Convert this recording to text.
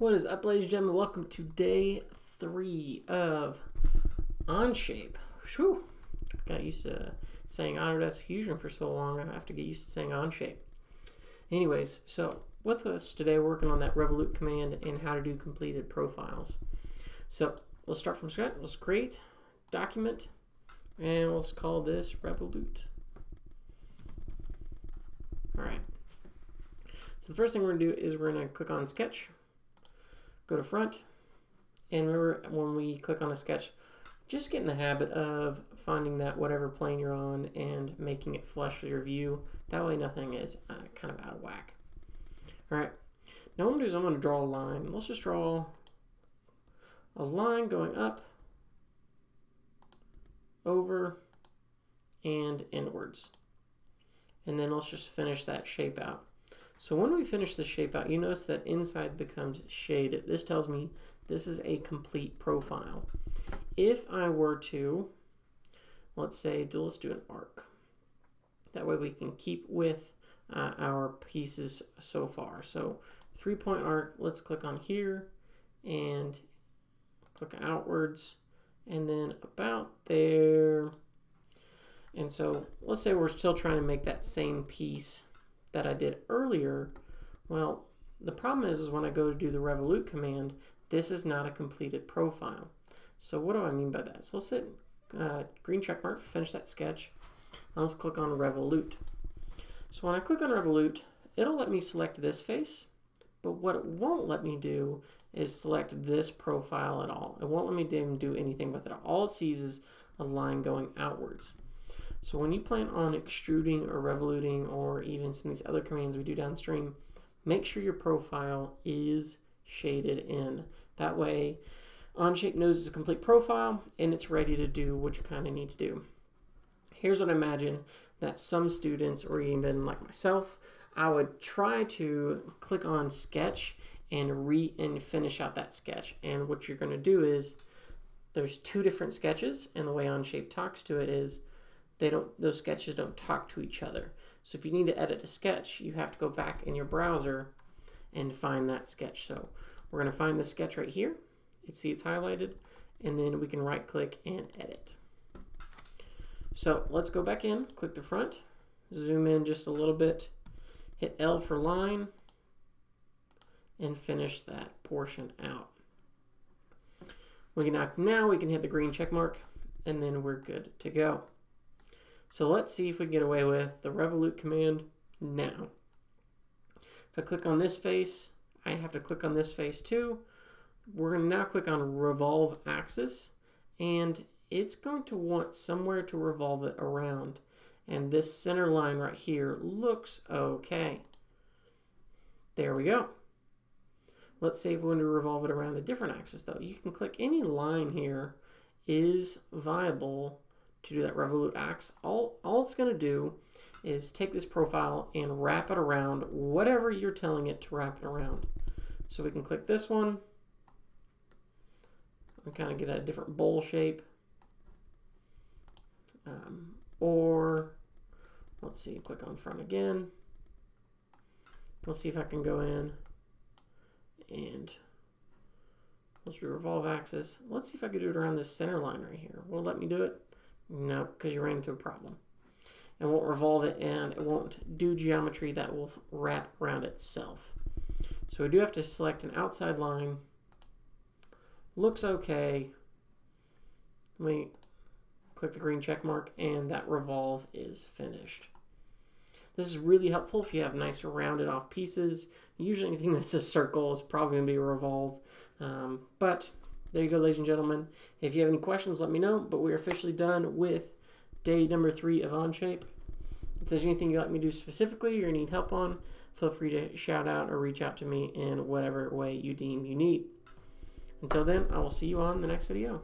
What is up, ladies and gentlemen? Welcome to day three of Onshape. Whew. Got used to saying Autodesk Fusion for so long, I have to get used to saying Onshape. Anyways, so with us today, working on that Revolute command and how to do completed profiles. So let's start from scratch. Let's create, document, and let's call this Revolute. All right. So the first thing we're gonna do is we're gonna click on Sketch, go to front, and remember when we click on a sketch, just get in the habit of finding that whatever plane you're on and making it flush with your view. That way nothing is uh, kind of out of whack. All right, now what I'm gonna do is I'm gonna draw a line. Let's just draw a line going up, over, and inwards. And then let's just finish that shape out. So when we finish the shape out, you notice that inside becomes shaded. This tells me this is a complete profile. If I were to, let's say, do, let's do an arc. That way we can keep with uh, our pieces so far. So three point arc, let's click on here and click outwards and then about there. And so let's say we're still trying to make that same piece that I did earlier, well, the problem is, is when I go to do the revolute command, this is not a completed profile. So what do I mean by that? So let's hit uh, green check mark, finish that sketch. Now let's click on revolute. So when I click on revolute, it'll let me select this face, but what it won't let me do is select this profile at all. It won't let me do anything with it. All it sees is a line going outwards. So when you plan on extruding or revoluting or even some of these other commands we do downstream, make sure your profile is shaded in. That way Onshape knows it's a complete profile and it's ready to do what you kind of need to do. Here's what I imagine that some students or even like myself, I would try to click on sketch and re and finish out that sketch. And what you're going to do is there's two different sketches and the way Onshape talks to it is they don't those sketches don't talk to each other. So if you need to edit a sketch, you have to go back in your browser and find that sketch. So we're going to find the sketch right here. You see it's highlighted, and then we can right click and edit. So let's go back in, click the front, zoom in just a little bit, hit L for line, and finish that portion out. We can now, now we can hit the green check mark, and then we're good to go. So let's see if we can get away with the revolute command now. If I click on this face, I have to click on this face too. We're going to now click on revolve axis and it's going to want somewhere to revolve it around. And this center line right here looks okay. There we go. Let's say if we want to revolve it around a different axis though. You can click any line here is viable to do that revolute axe, all, all it's going to do is take this profile and wrap it around whatever you're telling it to wrap it around. So we can click this one and kind of get a different bowl shape. Um, or let's see, click on front again. Let's see if I can go in and let's do revolve axis. Let's see if I can do it around this center line right here. Will let me do it? No, because you ran into a problem. It won't revolve it and it won't do geometry that will wrap around itself. So we do have to select an outside line. Looks okay. Let me click the green check mark and that revolve is finished. This is really helpful if you have nice rounded off pieces. Usually anything that's a circle is probably going to be a revolve. Um, but there you go, ladies and gentlemen. If you have any questions, let me know. But we're officially done with day number three of Onshape. If there's anything you'd like me to do specifically or need help on, feel free to shout out or reach out to me in whatever way you deem you need. Until then, I will see you on the next video.